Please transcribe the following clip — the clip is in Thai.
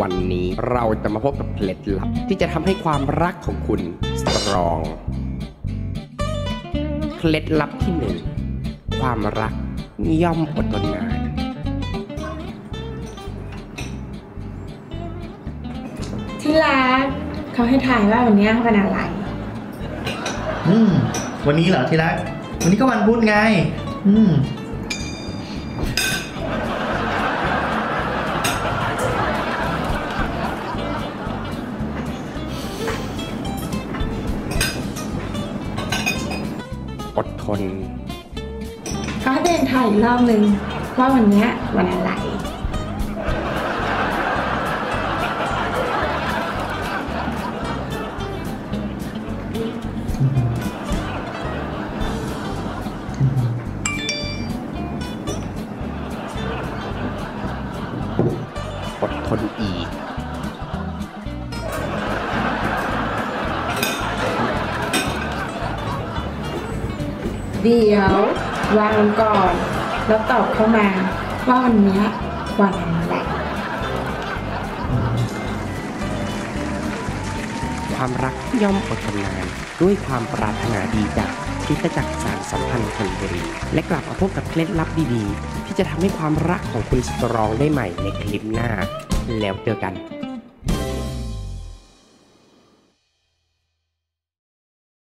วันนี้เราจะมาพบกับเคล็ดลับ ที่จะทำให้ความรักของคุณสตรอง เคล็ดลับที่หนึ่งความรักย่อมอดทนนานที่รักเขาให้ถ่ายว่าวันเนี้ยวันอะไร อืม วันนี้เหรอที่รัก วันนี้ก็วันพุธไง อืม อดทนเขาให้ตัวเองถ่ายอีกรอบหนึ่งว่าวันเนี้ยวันอะไร อดทนอีก เดี๋ยววางก่อน แล้วตอบเข้ามาว่าวันนี้วันอะไรความรักย่อมอดทนนานด้วยความปรารถนาดีจากคริสตจักรสารสัมพันธ์คนบุรีและกลับมาพบกับเคล็ดลับดีๆ ที่จะทำให้ความรักของคุณสตรองได้ใหม่ในคลิปหน้า แล้วเจอกัน